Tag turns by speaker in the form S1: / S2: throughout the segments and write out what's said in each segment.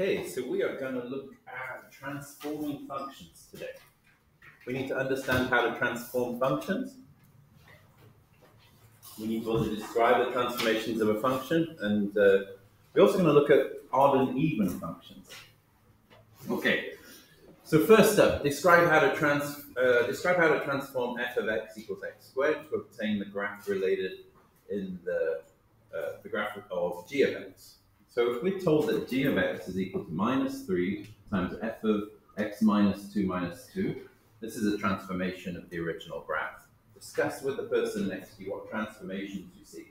S1: Okay, so we are going to look at transforming functions today. We need to understand how to transform functions. We need to describe the transformations of a function, and uh, we're also going to look at odd and even functions. Okay, so first up, describe how to trans uh, describe how to transform f of x equals x squared to obtain the graph related in the uh, the graph of g of x. So if we're told that g of x is equal to minus 3 times f of x minus 2 minus 2, this is a transformation of the original graph. Discuss with the person next to you what transformations you see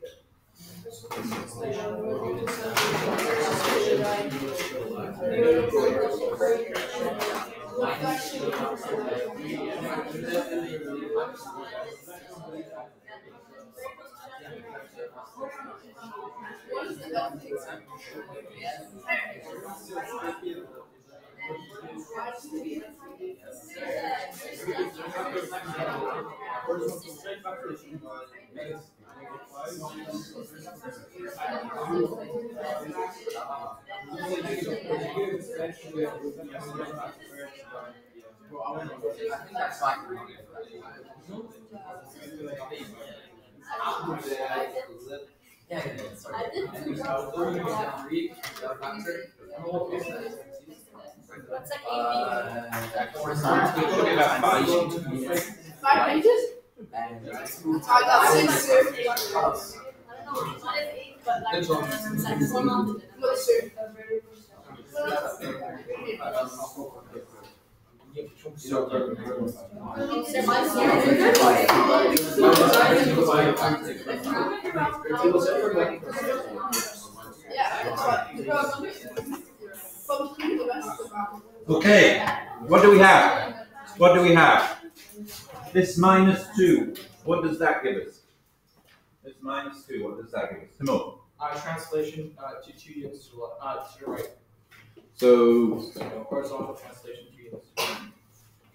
S1: I think that's here.
S2: What's like
S3: Five pages? I got six, sir.
S2: I don't know. What is eight, but like,
S3: Which
S2: like, one? On
S3: No, sir.
S1: Okay, what do we have? What do we have? This minus 2, what does that give us? This minus 2, what does that give us? Timur.
S4: Uh, translation uh, to two units to the uh, to right.
S1: So,
S4: So horizontal translation two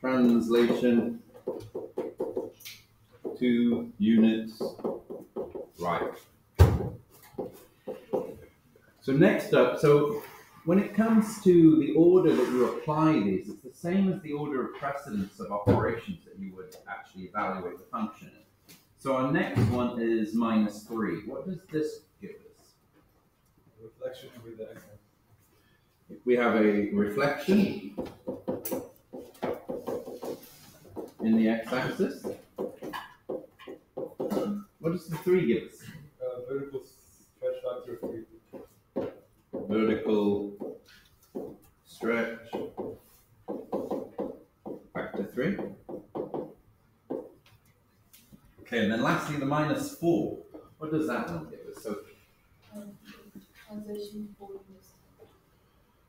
S1: translation, 2 units, right. So next up, so when it comes to the order that you apply these, it's the same as the order of precedence of operations that you would actually evaluate the function in. So our next one is minus 3. What does this give us?
S5: Reflection the.
S1: We have a reflection in the x-axis. What does the 3 give us?
S5: Uh, vertical stretch factor three.
S1: vertical stretch factor 3. Okay, and then lastly the minus 4. What does that one give us? So
S2: Translation for this.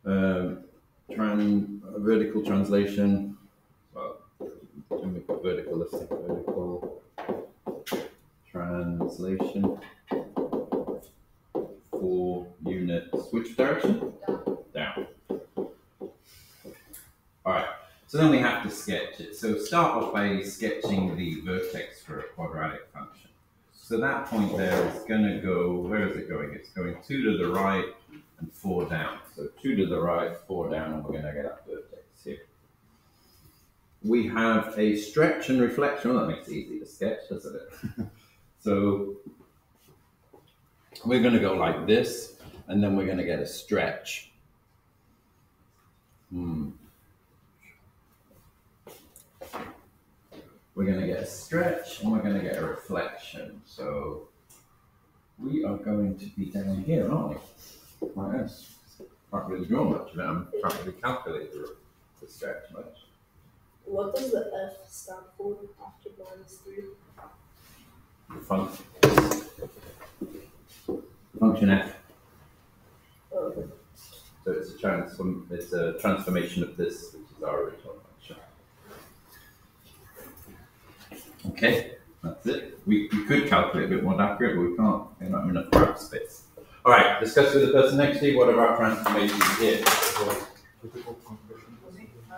S1: um, tran, uh, vertical translation, well, let me vertical, let's vertical translation for units, which direction? Down. Alright, so then we have to sketch it. So start off by sketching the vertex for a quadratic function. So that point there is going to go, where is it going? It's going 2 to the right and 4 down. So 2 to the right, 4 down, and we're going to get that vertex here. We have a stretch and reflection. Well, that makes it easy to sketch, doesn't it? so we're going to go like this, and then we're going to get a stretch. Hmm. We're going to get a stretch, and we're going to get a reflection. So we are going to be down here, aren't we? Like this. Can't really draw much of it. I'm trying to calculate the, the stretch much.
S6: What does the F stand for after minus three?
S1: The function. Function f.
S6: Oh,
S1: So it's a transform. It's a transformation of this, which is our original function. Okay, that's it. We, we could calculate a bit more accurate, but we can't. We don't have enough graph space. All right, discuss with the person next to you. What are our transformations here?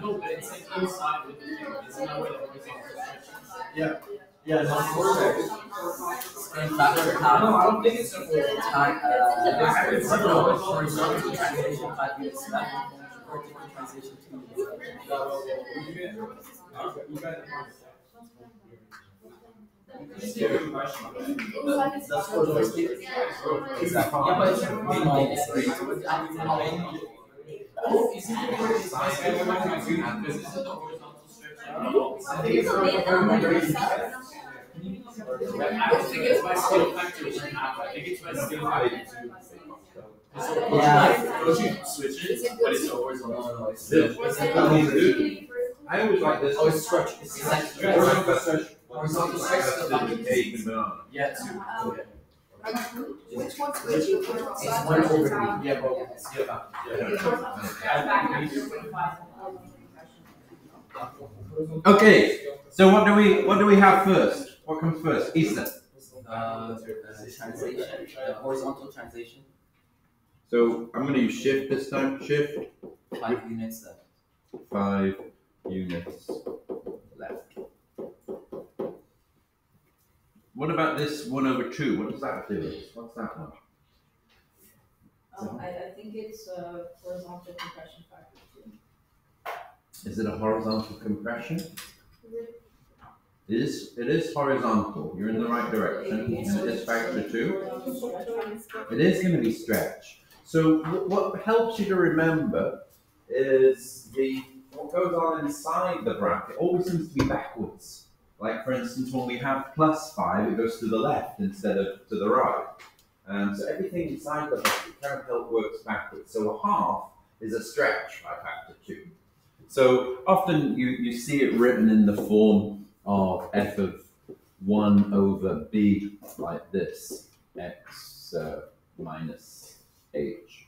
S2: No,
S4: but it's like inside the thing, it's not where the.
S5: Yeah, that's
S7: And
S4: No, I don't think it's a
S7: time, uh,
S4: It's
S7: no,
S4: not.
S7: horizontal translation five units left, vertical translation two units left.
S3: It was like it's.
S7: That's for joystick. Yeah, but it's.
S4: Oh, is it the horizontal stretch? Because this is the horizontal stretch.
S2: I think it's a
S4: I don't think it's by scale factor one half, I think it's by scale factor. So,
S7: Yeah.
S4: Don't you switch it, but it's a
S7: No,
S4: horizontal.
S7: no, it's.
S1: This.
S7: it's-
S1: I always like this.
S7: Oh, it's stretch, it's like.
S1: Stretch.
S7: Horizontal stretch.
S1: That's the eight and.
S7: Yeah, two.
S3: Which one's which? Which
S7: It's one over three.
S4: Yeah, but it's scale
S1: Okay, so what do we what do we have first? What comes first? Easter.
S7: Uh, translation, uh, horizontal translation,
S1: So I'm going to use shift this time. Shift
S7: five units left.
S1: five units left. What about this one over two? What does that do? What's that one?
S2: Um, I, I think it's a horizontal compression factor too.
S1: Is it a horizontal compression? It is. It is horizontal. You're in the right direction, and it is factor two. It is going to be stretch. So what helps you to remember is the what goes on inside the bracket always seems to be backwards. Like for instance, when we have plus five, it goes to the left instead of to the right. And so everything inside the bracket can't help works backwards. So a half is a stretch by factor two. So often you, you see it written in the form of f of one over b like this, x uh, minus h.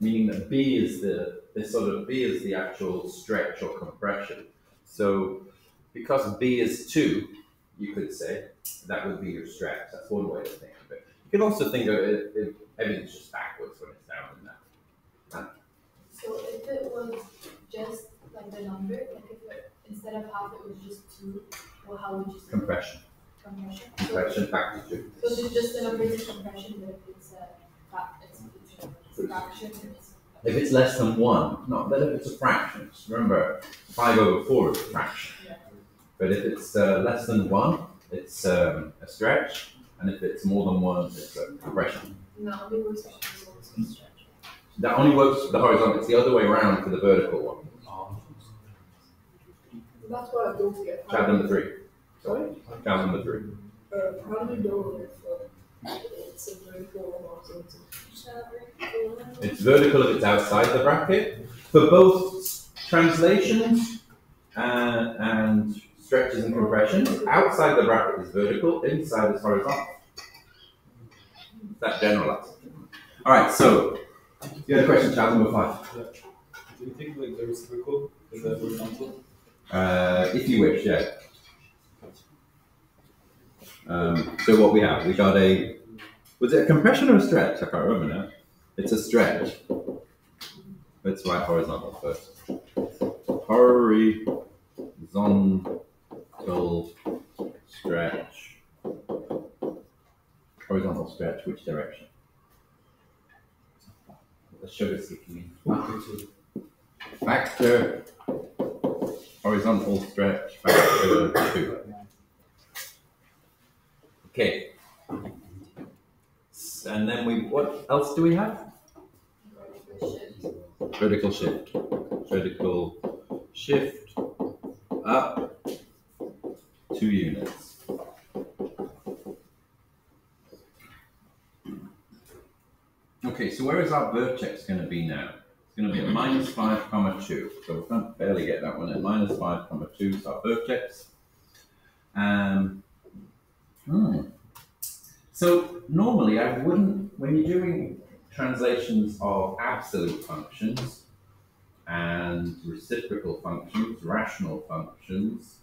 S1: Meaning that b is the this sort of b is the actual stretch or compression. So because b is two, you could say that would be your stretch. That's one way to think of it. You can also think of it, it everything's just backwards when it's down in that.
S2: So if it was just like the number, like if it, instead of half, it was just two, well, how would you say?
S1: Compression.
S2: Compression. So-
S1: Compression factor two.
S2: So it's just the number is compression, but if it's a, fa- it's, it's a fraction, it's.
S1: If it's less than one, not then if it's a fraction, just remember, five over four is a fraction.
S2: Yeah.
S1: But if it's uh, less than one, it's um, a stretch, and if it's more than one, it's a compression.
S2: No, only works for the stretch.
S1: That only works for the horizontal, it's the other way around for the vertical one.
S3: That's why I don't get.
S1: Child number three.
S3: Sorry?
S1: Child number three.
S3: Uh, how do you know if uh, it's vertical or horizontal?
S1: It's vertical if it's outside the bracket. For both translations uh, and stretches and compressions, outside the bracket is vertical, inside is horizontal. That generalizes. All right, so you the other question, child number five.
S5: Do you think like the reciprocal is a horizontal?
S1: Uh, if you wish, yeah. Um, so what we have, we got a, was it a compression or a stretch? I can't remember now. It's a stretch. Let's write horizontal first. Horizontal stretch. Horizontal stretch, which direction? The sugar sticky. Factor horizontal stretch factor two. Okay. And then we, what else do we have? Vertical shift. Vertical shift up two units. Okay, so where is our vertex going to be now? It's going to be at minus 5 comma 2. So we can't barely get that one at minus 5 comma 2 is our vertex. Um, hmm. So normally I wouldn't, when you're doing translations of absolute functions and reciprocal functions, rational functions,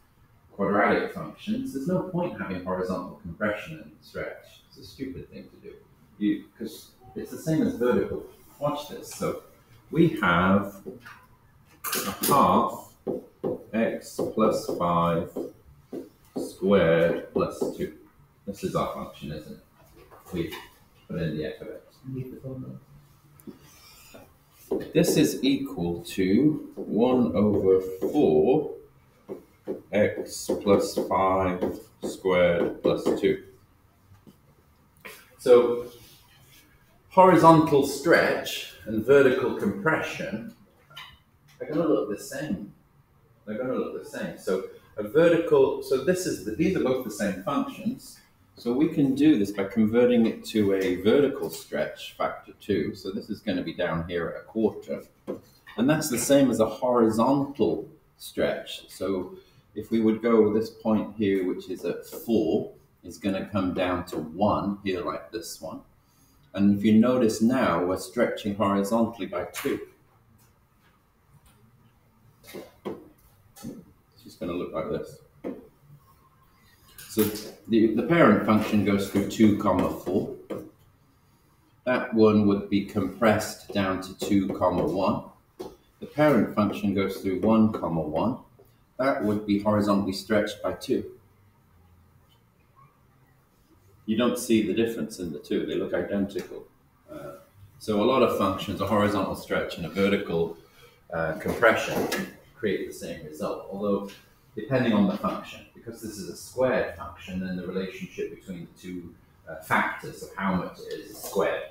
S1: quadratic functions, there's no point having horizontal compression and stretch. It's a stupid thing to do. You because it's the same as vertical. Watch this. So we have a half x plus five squared plus two. This is our function, isn't it? We put in the f of x. This is equal to 1 over 4 x plus 5 squared plus 2. So, horizontal stretch and vertical compression are going to look the same. They're going to look the same. So, a vertical, so this is the, these are both the same functions. So we can do this by converting it to a vertical stretch factor 2. So this is going to be down here at a quarter. And that's the same as a horizontal stretch. So if we would go this point here, which is at 4, is going to come down to 1 here like this one. And if you notice now, we're stretching horizontally by 2. It's just going to look like this. So the, the parent function goes through 2 comma 4. That one would be compressed down to 2 comma 1. The parent function goes through 1 comma 1. That would be horizontally stretched by 2. You don't see the difference in the two. They look identical. Uh, so a lot of functions, a horizontal stretch and a vertical uh, compression, create the same result. Although, depending on the function, because this is a squared function, then the relationship between the two uh, factors of how much it is is squared.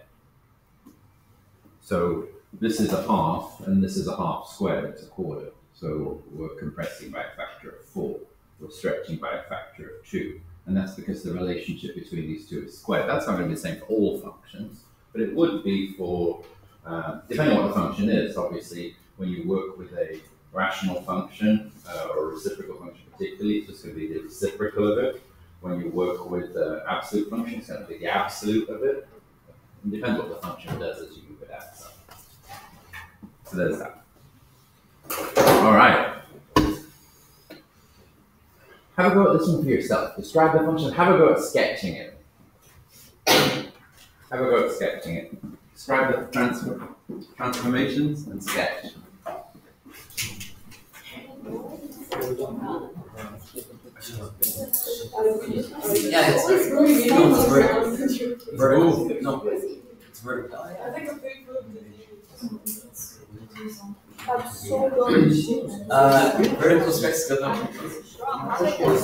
S1: So this is a half, and this is a half squared, it's a quarter. So we're compressing by a factor of four. We're stretching by a factor of two. And that's because the relationship between these two is squared. That's not going to be the same for all functions, but it would be for, uh, depending on what the function is, obviously, when you work with a rational function uh, or reciprocal function particularly, it's just going to be the reciprocal of it. When you work with uh, absolute function, it's going to be the absolute of it. It depends what the function does as you move it out. So, so there's that. All right. Have a go at this one for yourself. Describe the function. Have a go at sketching it. Have a go at sketching it. Describe the transformations and sketch.
S7: Yeah, it's vertical. No, it's vertical. Vertical. No, it's vertical.
S3: I think a big dumb.
S7: Uh, vertical good.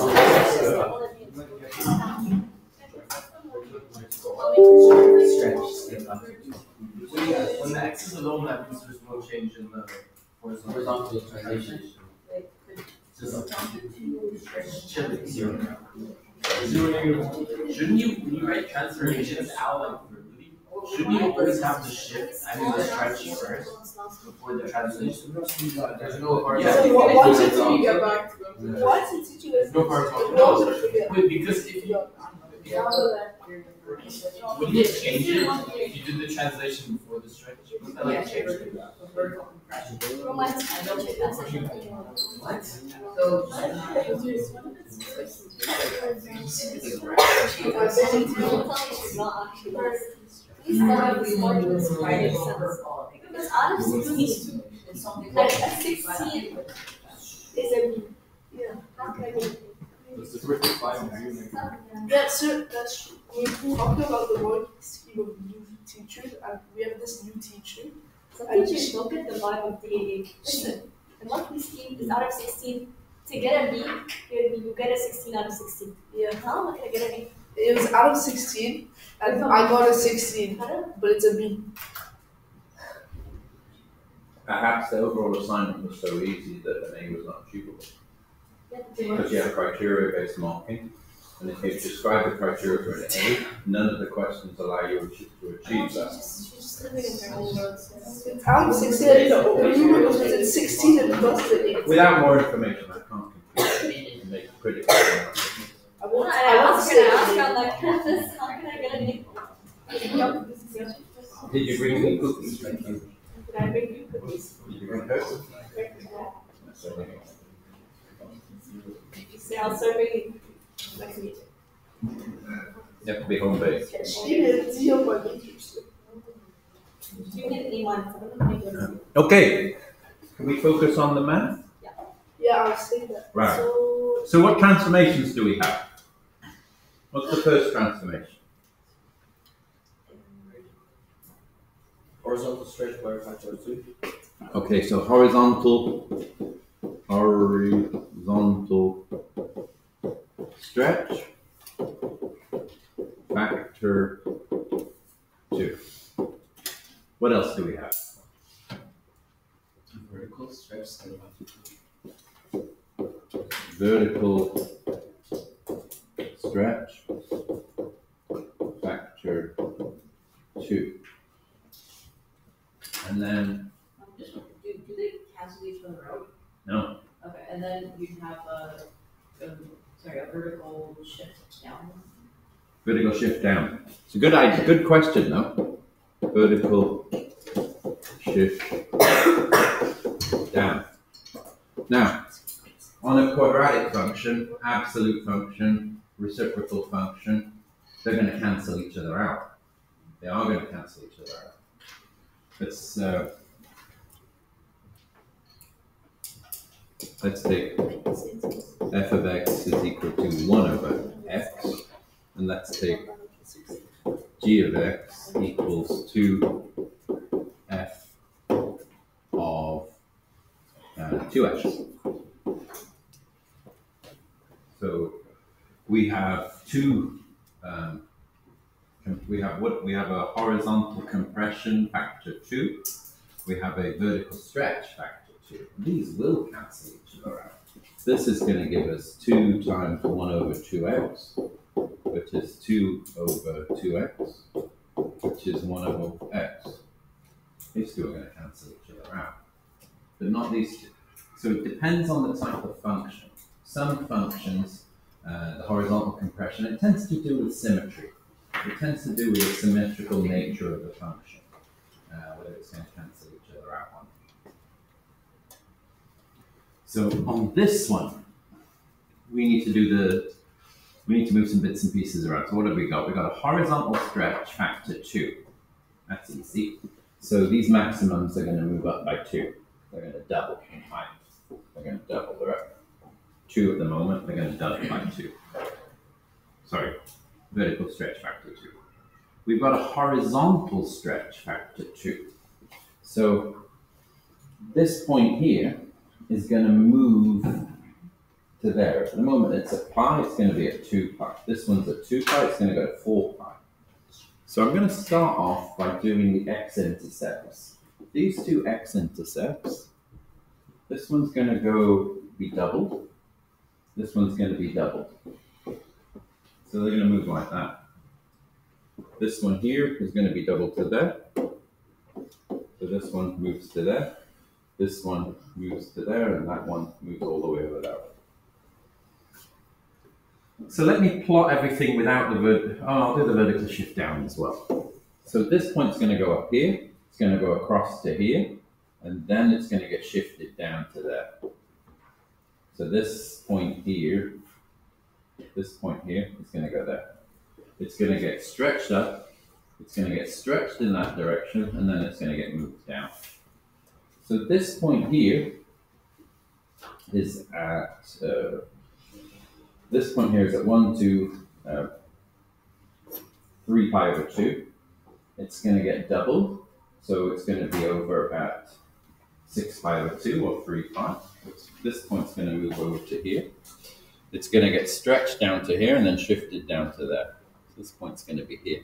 S7: Stretch.
S4: When, the alone, there's no change in the horizontal.
S7: Horizontal translation.
S4: Just chilling, zero. Zero, shouldn't you, when you write transformations out like verbally, shouldn't you always have the shift, I mean the stretch first before the translation? There's no horizontal.
S3: So wha- once until you get back to them. Once until you
S4: no horizontal.
S3: No, no.
S4: Wait, because if you, wouldn't it change it if you did the translation before the stretch? Wouldn't that like change it?
S7: What?
S6: Because out of sixteen, like a sixteen is a, yeah,
S5: That's the first five of you.
S3: That's it. That's true. We're talking about the work scheme of new teachers, and we have this new teacher.
S6: So teachers don't get the vibe of DAD. Listen, the monthly scheme is out of sixteen. To get a B, you you get a sixteen out of sixteen.
S3: Yeah.
S6: How am I gonna get a B?
S3: It was out of 16, and I got a 16, but it's a B.
S1: Perhaps the overall assignment was so easy that an A was not achievable.
S6: Get
S1: Because you have criteria based marking. And if you describe the criteria for an A, none of the questions allow you to to achieve that.
S6: She's just living in her own world. so-
S3: It's out of mm-hmm. 16, you were it's 16 and plus the 8.
S1: Without more information, I can't conclude and make critical analysis.
S3: I
S6: I
S3: want, to
S6: was gonna ask her on that campus, how can I get a a B?
S1: Did you bring me cookies? Thank you.
S6: Did I bring you cookies?
S1: Did you bring hers?
S6: Say I'll serve you next meeting.
S1: You have to be home based.
S3: Deal with it.
S6: You did one, so I'm gonna make it.
S1: Okay, can we focus on the math?
S3: Yeah, yeah I was saying that.
S1: Right.
S3: So,
S1: So what transformations do we have? What's the first transformation?
S7: Horizontal stretch by factor two.
S1: Okay, so horizontal, horizontal stretch, factor two. What else do we have?
S7: Vertical stretch scale
S1: Vertical stretch, factor two. And then,
S8: Just, do, do they cancel each other out?
S1: No,
S8: Okay, and then you have a, a, sorry, a vertical shift down.
S1: vertical shift down. It's a good idea, good question though. Vertical shift down. Now, on a quadratic function, absolute function, reciprocal function, they're going to cancel each other out. They are going to cancel each other out. Let's uh, let's take f of x is equal to one over x, and let's take g of x equals two f of uh, two x. So we have two. Um, we have what we have a horizontal compression factor two. We have a vertical stretch factor two. These will cancel each other out. This is going to give us two times one over two x, which is two over two x, which is one over x. These two are going to cancel each other out, but not these two. So it depends on the type of function. Some functions, uh, the horizontal compression, it tends to do with symmetry. It tends to do with the symmetrical nature of the function, uh, whether it's going to cancel each other out on. So on this one, we need to do the, we need to move some bits and pieces around. So what have we got? We've got a horizontal stretch factor two. That's easy. So these maximums are going to move up by two. They're going to double in height. They're going to double. They're at two at the moment. They're going to double by two. Sorry, vertical stretch factor two. We've got a horizontal stretch factor two. So this point here is going to move to there. At the moment, it's a pi. It's going to be at two pi. This one's at two pi. It's going to go to four pi. So I'm going to start off by doing the x-intercepts. These two x-intercepts, this one's going to go be doubled. This one's going to be doubled. So they're going to move like that. This one here is going to be doubled to there. So this one moves to there. This one moves to there, and that one moves all the way over there. So let me plot everything without the. Oh, I'll do the vertical shift down as well. So this point's going to go up here. It's going to go across to here, and then it's going to get shifted down to there. So this point here, this point here is going to go there. It's going to get stretched up. It's going to get stretched in that direction, and then it's going to get moved down. So this point here is at uh, this point here is at 1, 2, uh, 3 pi over 2. It's going to get doubled, so it's going to be over at 6 pi over 2 or 3 pi. This point's going to move over to here. It's going to get stretched down to here and then shifted down to there. So this point's going to be here.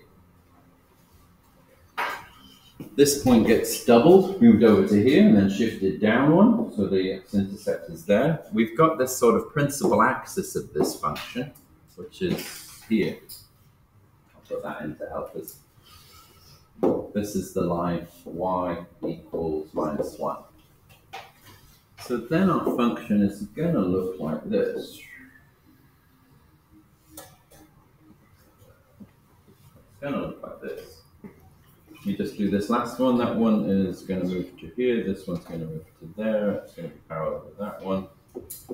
S1: This point gets doubled, moved over to here, and then shifted down one, so the x-intercept is there. We've got this sort of principal axis of this function, which is here. I'll put that in to help us. This is the line y equals minus 1. So then our function is going to look like this. It's going to look like this. You just do this last one. That one is going to move to here. This one's going to move to there. It's going to be parallel with that one. It's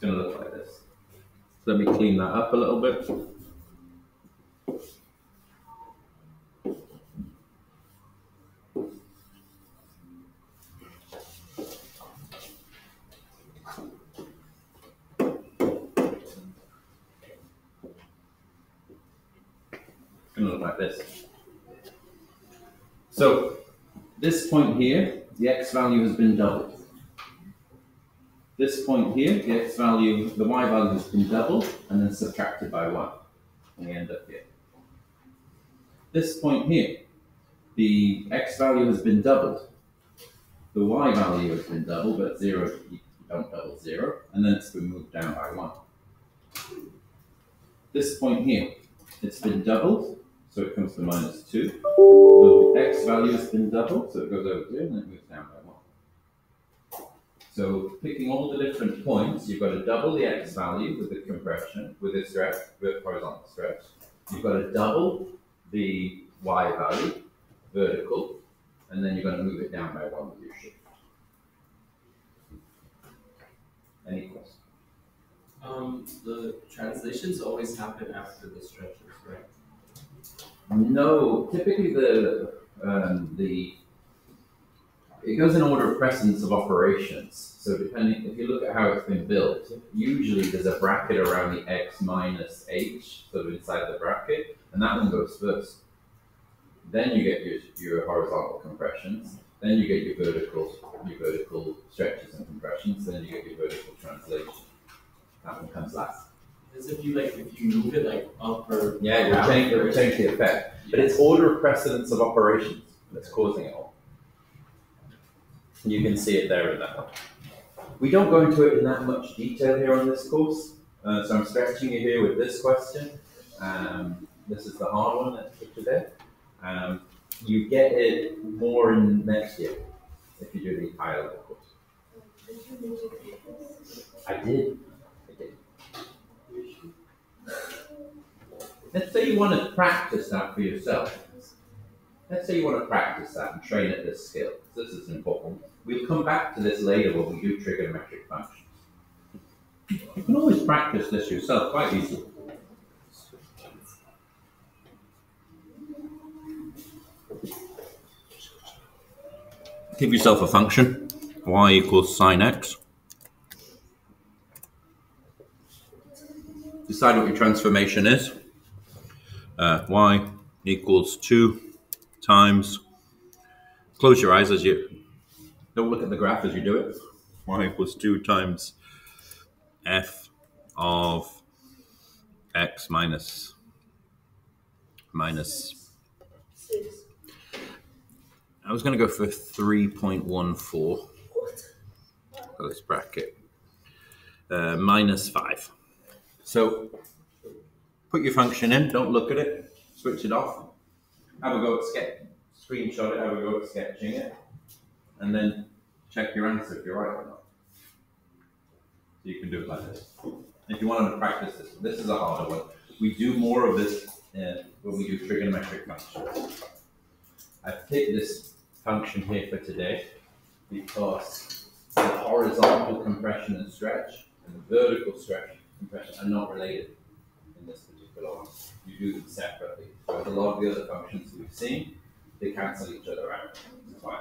S1: going to look like this. Let me clean that up a little bit. Going to look like this. So this point here, the x value has been doubled. This point here, the x value, the y value has been doubled and then subtracted by 1. And we end up here. This point here, the x value has been doubled. The y value has been doubled, but 0, you don't double 0, and then it's been moved down by 1. This point here, it's been doubled, so it comes to minus 2. The x value has been doubled, so it goes over here and then it moves down by 1. So picking all the different points, you've got to double the x value with the compression, with the stretch, with horizontal stretch. You've got to double the y value, vertical, and then you're going to move it down by 1 with your shift. Any questions?
S4: Um, the translations always happen after the stretches, right?
S1: No, typically the um, the it goes in order of precedence of operations. So depending, if you look at how it's been built, usually there's a bracket around the x minus h, sort of inside the bracket, and that one goes first. Then you get your, your horizontal compressions. Then you get your vertical your vertical stretches and compressions. Then you get your vertical translation. That one comes last.
S4: As if you like, if you move it like up or
S1: Yeah, it will
S4: down
S1: change, it will change the effect. But it's order of precedence of operations that's causing it all. You can see it there in that one. We don't go into it in that much detail here on this course, uh, so I'm stretching you here with this question. Um, this is the hard one that's for today. Um, you get it more in next year if you do the higher level course. I did. I did. Let's say you want to practice that for yourself. Let's say you want to practice that and train at this skill. This is important. We'll come back to this later when we do trigonometric functions. You can always practice this yourself quite easily. Give yourself a function, y equals sine x. Decide what your transformation is. Uh, y equals 2 times, close your eyes as you, don't look at the graph as you do it. y equals 2 times f of x minus, minus, I was going to go for 3.14
S3: What?
S1: for this bracket, uh, minus 5. So put your function in, don't look at it, switch it off, have a go at sketch, screenshot it, have a go at sketching it, and then check your answer if you're right or not. So you can do it like this. If you wanted to practice this, this is a harder one. We do more of this uh, when we do trigonometric functions. I picked this function here for today because the horizontal compression and stretch and the vertical stretch and compression are not related in this particular You do them separately. Whereas a lot of the other functions we've seen, they cancel each other out.
S3: Yeah,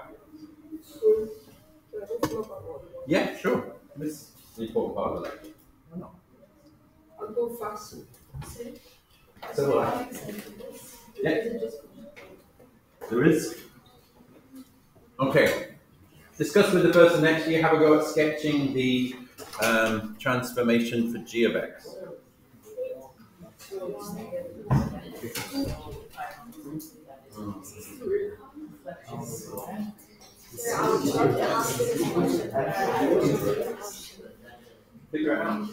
S3: that's not bad one.
S1: Yeah, sure. This important part of the lecture.
S3: I'll go fast.
S1: So will I. Yeah. There is. Okay. Discuss with the person next to you. Have a go at sketching the um, transformation for g of x. Figure out.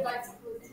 S3: Would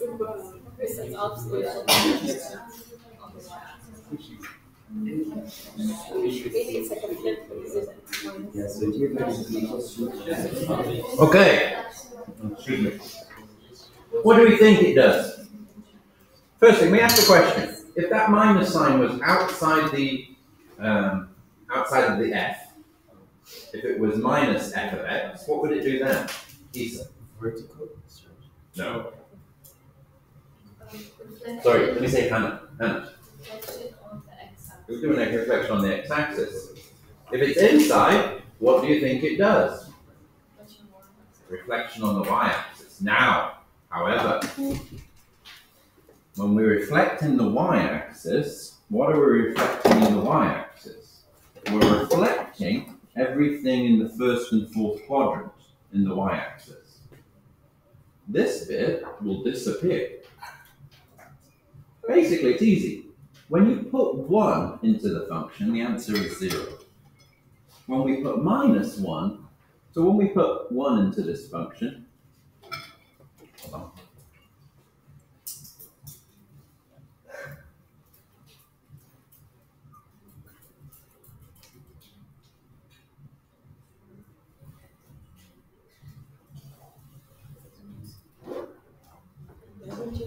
S6: Okay, can you just tell me what to make the reflection versus? Versus observation. Maybe it's like a flip because it's minus.
S7: Yeah, so here there's.
S1: Okay. What do we think it does? First thing, we ask the question. If that minus sign was outside the um, outside of the f, if it was minus f of x, what would it do then? Isa.
S7: Vertical.
S1: No. Sorry, let me say Hannah. Hannah.
S2: Reflection on.
S1: We're doing a reflection on the x-axis. If it's inside, what do you think it does?
S2: Reflection on the y-axis.
S1: reflection on the y-axis. Now, however, when we reflect in the y-axis, what are we reflecting in the y-axis? We're reflecting everything in the first and fourth quadrant in the y-axis. This bit will disappear. Basically, it's easy. When you put 1 into the function, the answer is 0. When we put minus 1, so when we put 1 into this function.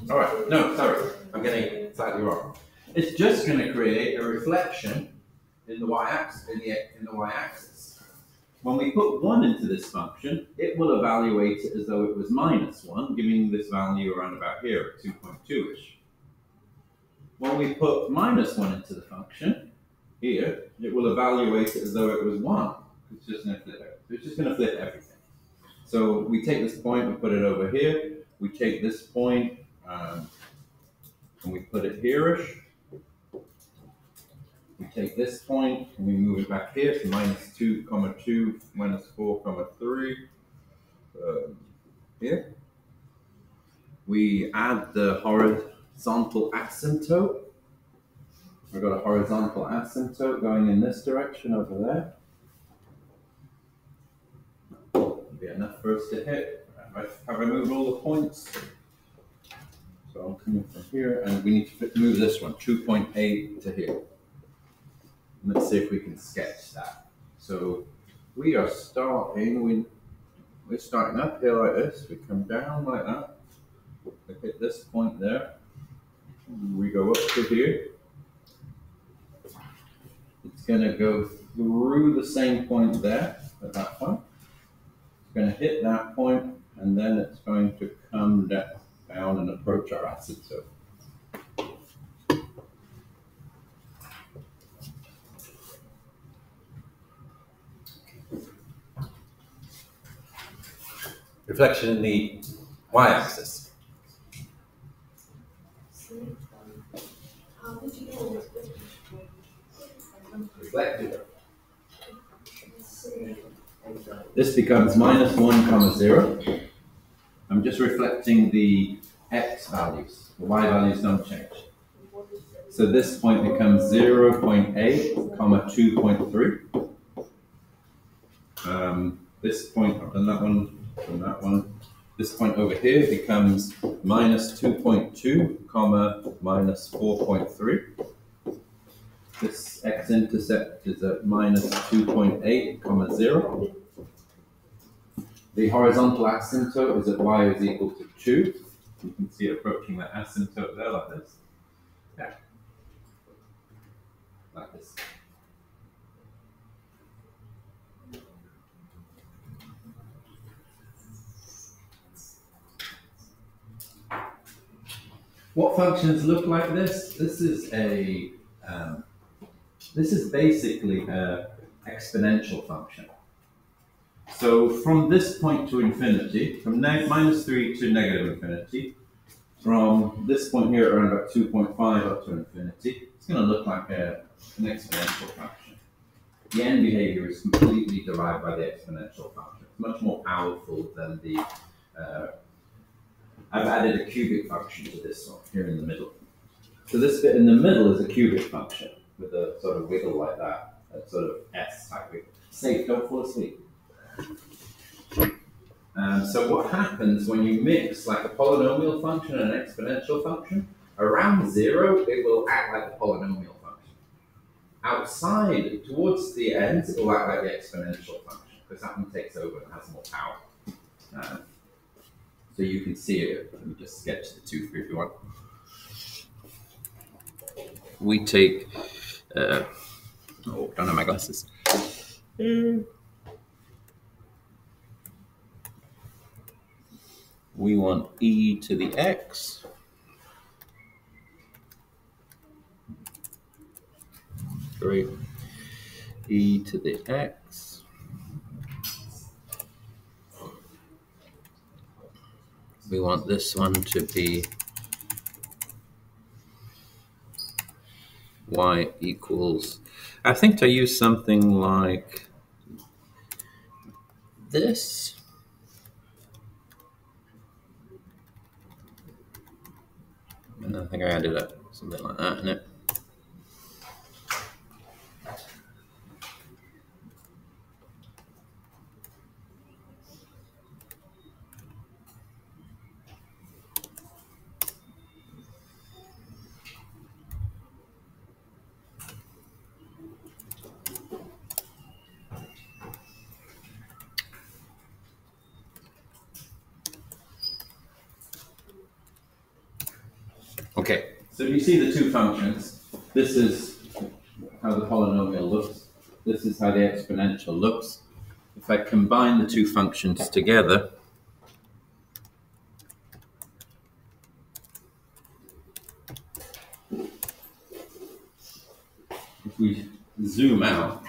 S1: All right, no, sorry, I'm getting slightly wrong. It's just going to create a reflection in the y-axis, in the, in the y-axis. When we put 1 into this function, it will evaluate it as though it was minus 1, giving this value around about here at 2.2-ish. When we put minus 1 into the function, here, it will evaluate it as though it was 1. It's just going to flip it. It's just going to flip everything. So we take this point, we put it over here. We take this point, um, and we put it here-ish. We take this point and we move it back here to minus two comma two, minus four comma three. Um, here. We add the horizontal asymptote. We've got a horizontal asymptote going in this direction over there. Be enough for us to hit. Have I, have I moved all the points? I'm coming from here, and we need to move this one, two point eight to here. Let's see if we can sketch that. So we are starting, we, we're starting up here like this, we come down like that. We hit this point there. We go up to here. It's gonna go through the same point there, at that point. It's gonna hit that point, and then it's going to come da- down and approach our asymptote. Reflection in the y-axis. Reflected. This becomes minus one comma zero. I'm just reflecting the x values. The y values don't change. So this point becomes zero point eight comma two point three. Um, this point, I've done that one, done that one. This point over here becomes minus two point two comma minus four point three. This x-intercept is at minus two point eight comma zero. The horizontal asymptote is at y is equal to two. You can see it approaching that asymptote there like this. Yeah. Like this. What functions look like this? This is a um, this is basically a exponential function. So from this point to infinity, from minus 3 to negative infinity, from this point here around about 2.5 up to infinity, it's going to look like a, an exponential function. The end behavior is completely derived by the exponential function. It's much more powerful than the. Uh, I've added a cubic function to this one here in the middle. So this bit in the middle is a cubic function with a sort of wiggle like that, a sort of S type wiggle. Safe, don't fall asleep. Um, so what happens when you mix like a polynomial function and an exponential function? Around zero, it will act like a polynomial function. Outside, towards the end, it will act like the exponential function because that one takes over and has more power. Um, so you can see it. Let me just sketch the two for you if you want. We take. Uh, oh, don't have my glasses. We want e to the x. Great. e to the x. We want this one to be y equals, I think I use something like this. And I think I added up something like that in it. Okay, so you see the two functions. This is how the polynomial looks. This is how the exponential looks. If I combine the two functions together, if we zoom out,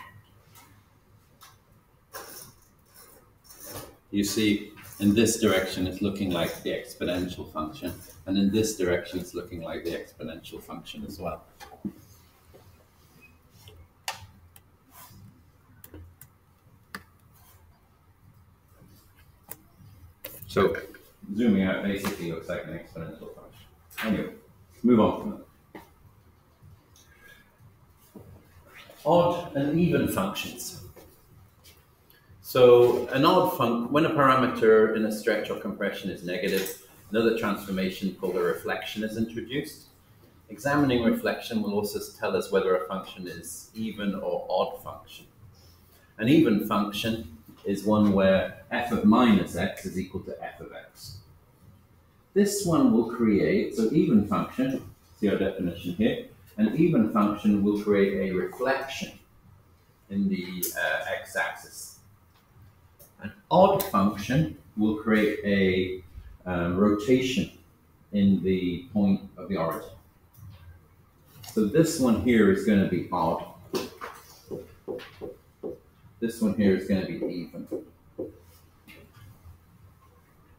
S1: you see in this direction it's looking like the exponential function, and in this direction it's looking like the exponential function as well. So zooming out basically looks like an exponential function. Anyway, move on from that. Odd and even functions. So an odd function, when a parameter in a stretch or compression is negative, another transformation called a reflection is introduced. Examining reflection will also tell us whether a function is even or odd function. An even function is one where f of minus x is equal to f of x. This one will create, so even function, see our definition here, an even function will create a reflection in the uh, x-axis. Odd function will create a um, rotation in the point of the origin. So this one here is going to be odd. This one here is going to be even.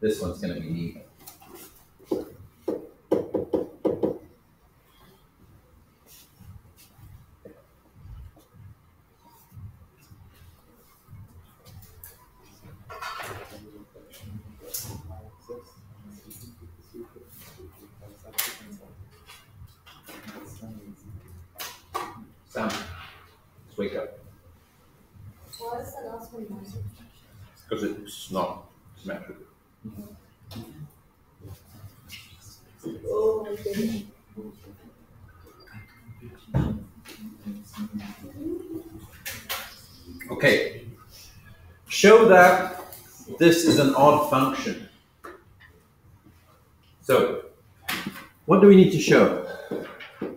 S1: This one's going to be even. Sam, let's wake up.
S6: Why is the last one minus?
S1: Because it's not symmetrical.
S3: Oh my goodness.
S1: Okay. Show that this is an odd function. So, what do we need to show?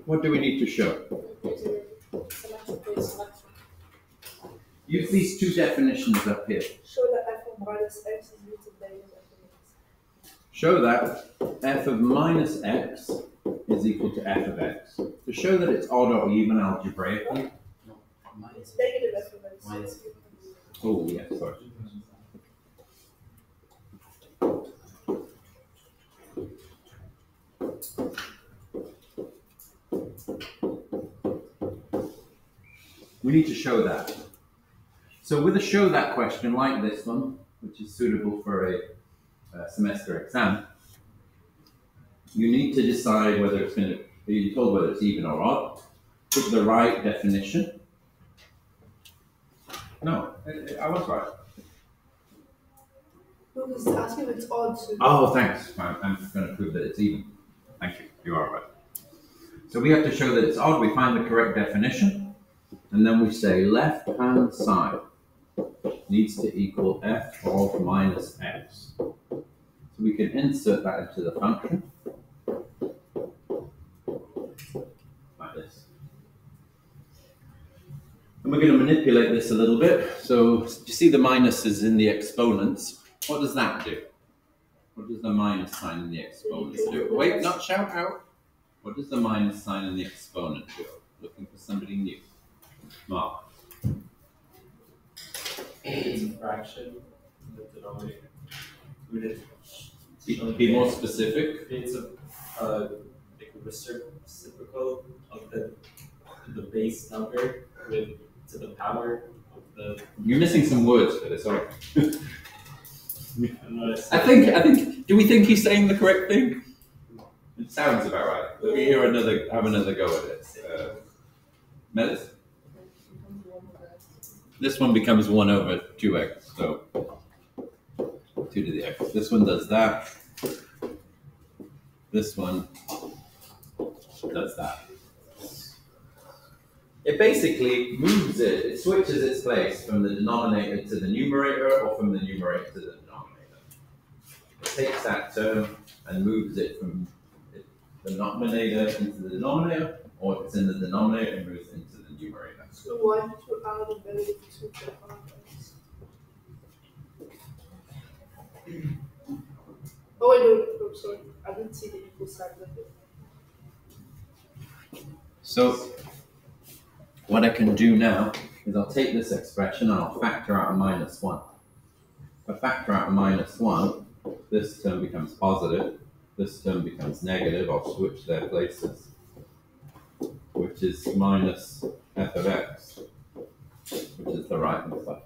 S1: What do we need to show? Use these two definitions up here.
S3: Show that f of minus x is by of x.
S1: Show that f of minus x is equal to f of x. To show that it's odd or even algebraically.
S7: No, minus
S3: negative f of x.
S7: Minus.
S1: Oh, yeah, sorry. We need to show that. So with a show that question like this one, which is suitable for a, uh semester exam, you need to decide whether it's going to be told whether it's even or odd. Put the right definition. No, I, I was right.
S3: It's asking if it's odd, so.
S1: Oh, thanks. I'm, I'm going to prove that it's even. Thank you. You are right. So we have to show that it's odd. We find the correct definition, and then we say left hand side needs to equal f of minus x. So we can insert that into the function like this. And we're going to manipulate this a little bit. So you see the minuses in the exponents. What does that do? What does the minus sign in the exponent do? Wait, not shout out. What does the minus sign in the exponent do? Looking for somebody new. Mark.
S5: It's a fraction in the denominator. We did.
S1: Be, be more specific.
S5: It's a, uh, like a reciprocal of the, the base number with, to the power of the,
S1: You're missing some words for this, aren't you?
S5: I don't know, it's-
S1: I think, I think, do we think he's saying the correct thing? It sounds about right. Let me hear another, have another go at it. Uh, Melis? This one becomes one over two x, so two to the x. This one does that. This one does that. It basically moves it, it switches its place from the denominator to the numerator or from the numerator to the denominator. It takes that term and moves it from the denominator into the denominator, or if it's in the denominator, it moves into the numerator.
S3: Did you add a value to the others? Oh, wait, no, no, sorry. I didn't see the equal sign.
S1: So, what I can do now is I'll take this expression and I'll factor out a minus 1. If I factor out a minus 1, this term becomes positive, this term becomes negative, I'll switch their places, which is minus f of x, which is the right hand side.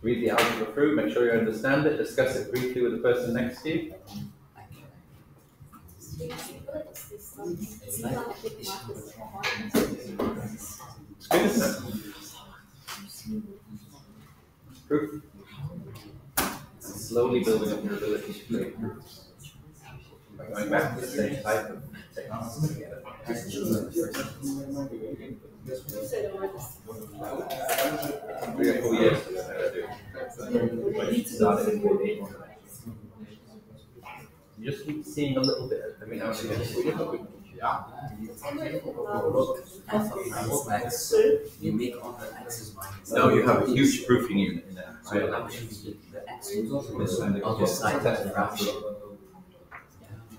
S1: Read the algebra through, make sure you understand it, discuss it briefly with the person next to you.
S7: It's
S1: good, isn't it? Proof. Slowly building up your ability to create proofs. By going back to the same type of technology. Three or four years ago, I do. But you started with. You just keep seeing a little bit, I mean, I was
S7: X, you make all the X's.
S1: No, you have a huge proofing unit in there.
S7: So how much is the the X on both sides of the fraction?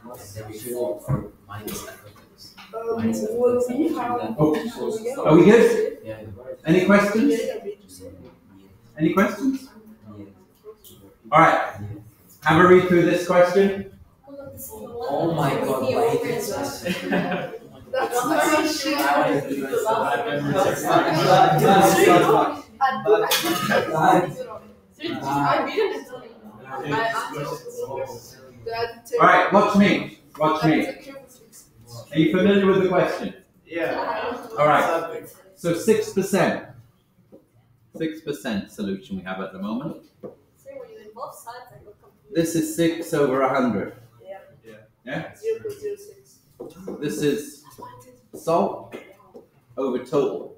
S7: And then we solve for minus of X.
S3: Um, will we have?
S1: Oh, Are we good?
S7: Yeah.
S1: Any questions?
S3: Yeah, we just-
S1: Any questions? All right, have a read through this question.
S7: Oh my god, why did it say?
S3: That's very shit.
S1: All right, watch me, watch me. Are you familiar with the question?
S5: Yeah.
S1: All right, so six percent. Six percent solution we have at the moment. This is six over a hundred.
S3: Yeah.
S5: Yeah.
S1: Yeah?
S3: Zero point zero six.
S1: This is salt over total.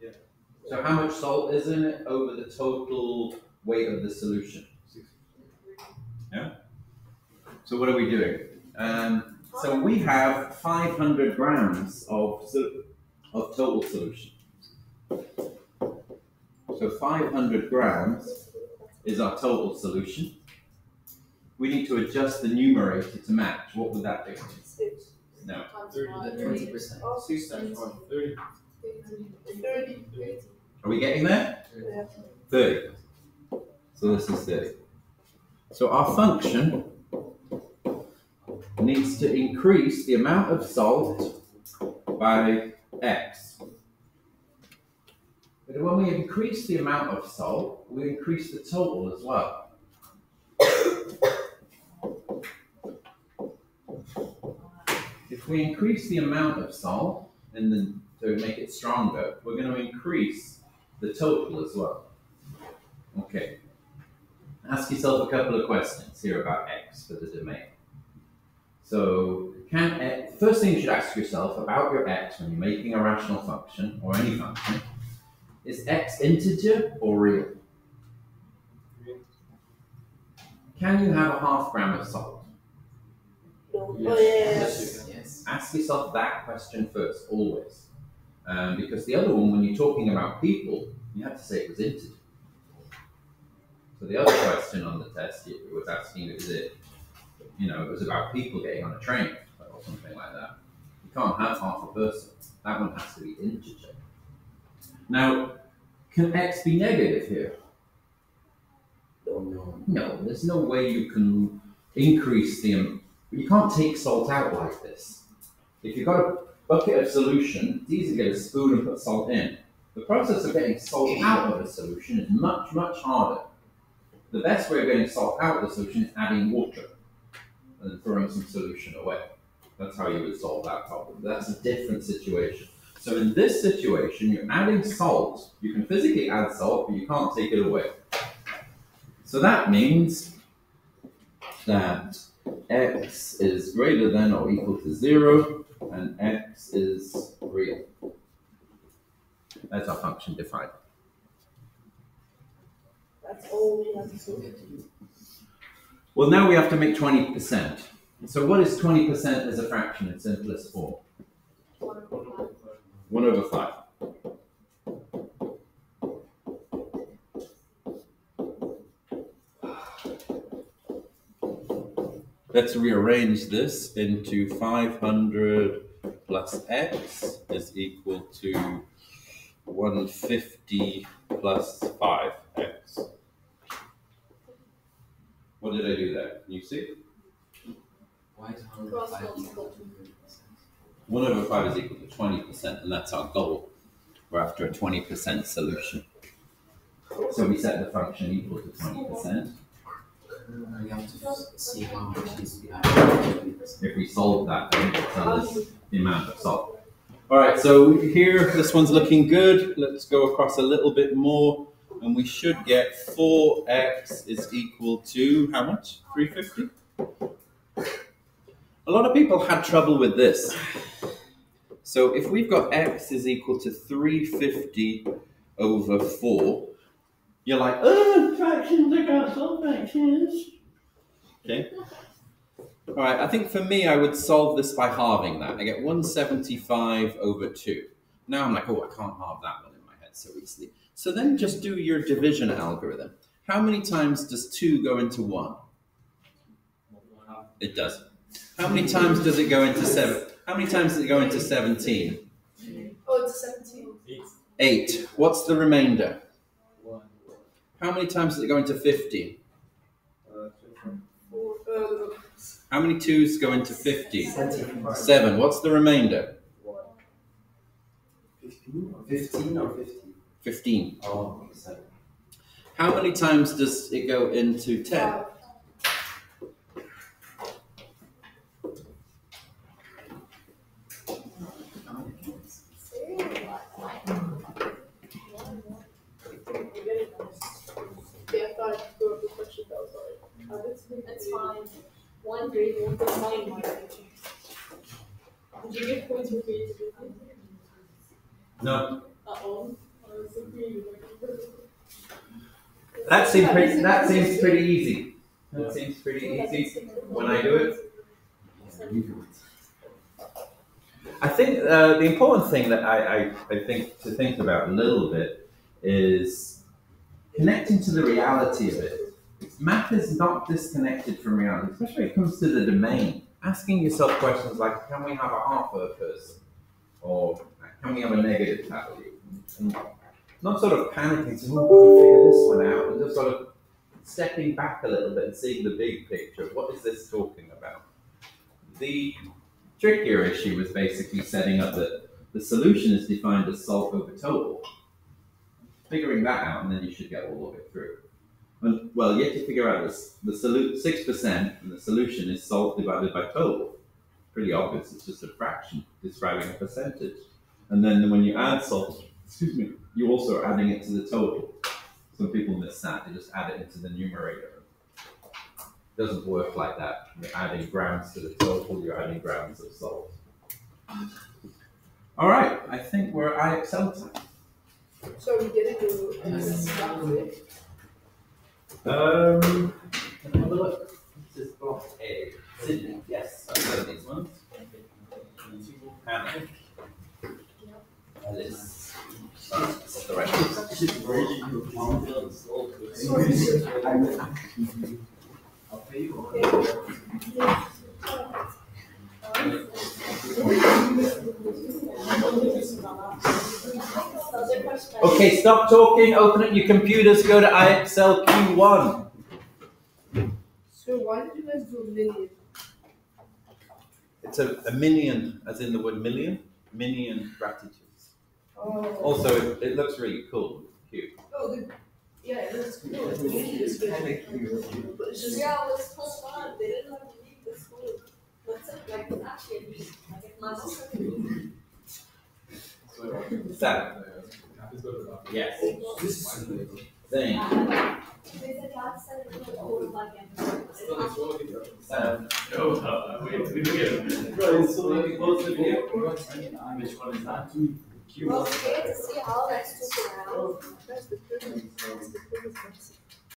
S5: Yeah.
S1: So how much salt is in it over the total weight of the solution? Yeah? So what are we doing? Um, so we have five hundred grams of, of total solution. So five hundred grams is our total solution. We need to adjust the numerator to match. What would that do?
S3: Six.
S1: No.
S7: The twenty percent.
S3: Oh,
S5: Six times one, thirty.
S3: Thirty.
S1: Are we getting there? 30. So this is 30. So our function needs to increase the amount of salt by x. But when we increase the amount of salt, we increase the total as well. If we increase the amount of salt and then to make it stronger, we're going to increase the total as well. Okay. Ask yourself a couple of questions here about x for the domain. So, can x, first thing you should ask yourself about your x when you're making a rational function or any function is x integer or real? Can you have a half gram of salt?
S3: No. Oh, yeah, yeah, yeah.
S7: Yes.
S1: Ask yourself that question first, always. Um, because the other one, when you're talking about people, you have to say it was integer. So the other question on the test it was asking, is it, you know, it was about people getting on a train or something like that. You can't have half a person. That one has to be integer. Now, can x be negative here?
S7: No.
S1: No, there's no way you can increase the. You can't take salt out like this. If you've got a bucket of solution, it's easy to get a spoon and put salt in. The process of getting salt out of a solution is much, much harder. The best way of getting salt out of the solution is adding water and throwing some solution away. That's how you would solve that problem. That's a different situation. So in this situation, you're adding salt. You can physically add salt, but you can't take it away. So that means that x is greater than or equal to zero, and x is real. That's our function defined.
S3: That's all we have to do.
S1: Well, now we have to make 20%. So what is 20% as a fraction in simplest form? 1 over 5. Let's rearrange this into 500 plus x is equal to 150 plus 5x. What did I do there? Can you see?
S7: Why is one
S2: Cross
S7: five equal to
S1: 1 over 5 is equal to 20%, and that's our goal. We're after a 20% solution. So we set the function equal to 20%. If we solve that, then it'll tell us the amount of salt. All right, so here, this one's looking good. Let's go across a little bit more, and we should get 4x is equal to how much? 350? A lot of people had trouble with this. So if we've got x is equal to 350 over 4, you're like, oh, fractions, I can't solve fractions. Okay. All right, I think for me, I would solve this by halving that. I get 175 over 2. Now I'm like, oh, I can't halve that one in my head so easily. So then just do your division algorithm. How many times does 2 go into 1? It doesn't. How many times does it go into 7? How many times does it go into 17?
S3: Oh, it's seventeen.
S1: 8. What's the remainder?
S5: One.
S1: How many times does it go into 15?
S3: Four. Uh,
S1: How many 2s go into 50? 7. What's the remainder?
S7: Fifteen or fifteen or fifty?
S1: 15.
S7: Oh, seven.
S1: How many times does it go into 10?
S3: five. Yeah, I thought I threw up the question. That was all right.
S6: That's fine. One grade, one grade, nine more. Did you get points for creativity?
S1: No.
S6: Uh-oh. I was so creative.
S1: That seems pretty. That seems pretty easy. That seems pretty easy when I do it. I think uh, the important thing that I, I, I think to think about a little bit is connecting to the reality of it. Math is not disconnected from reality, especially when it comes to the domain. Asking yourself questions like, can we have a half of a person? Or can we have a negative value? Not sort of panicking, saying, oh, got to figure this one out, and just sort of stepping back a little bit and seeing the big picture. What is this talking about? The trickier issue was basically setting up that the solution is defined as solve over total. Figuring that out, and then you should get all of it through. And, well, you have to figure out this, the solu- 6% and the solution is solve divided by total. Pretty obvious, it's just a fraction describing a percentage. And then when you add solve, excuse me, you also are adding it to the total. Some people miss that, they just add it into the numerator. It doesn't work like that. You're adding grams to the total, you're adding grams of salt. All right, I think we're IXL time.
S3: So we get into start with
S1: Um, let have a look. This is block A. Sydney, yes, I've heard these ones. Hannah. Alice. The right one.
S4: I'll pay you.
S1: Okay, stop talking, open up your computers, go to IXL Q1.
S3: So why did you guys do million?
S1: It's a, a minion, as in the word million, minion gratitudes.
S3: Oh.
S1: Also, it, it looks really cool, cute.
S3: Oh, the, yeah, it looks cool. It's really is good. But it's just
S6: Yeah, it was so fun. They didn't have to leave the school. What's it like? It's actually a beat. Like if my sister could.
S1: Seven. Yes. Thing.
S6: There's a cat said it was old like him.
S1: Seven.
S4: No, uh, wait, we do get it. Which one is that?
S6: Well, we get to see how that's took around.